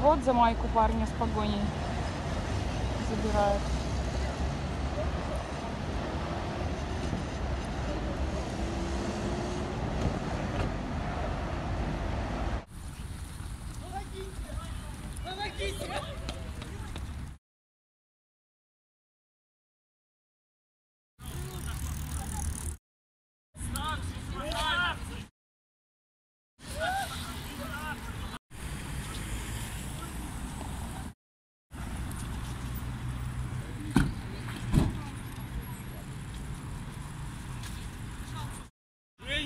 Вот за майку парня с погоней забирают. Помогите! Помогите!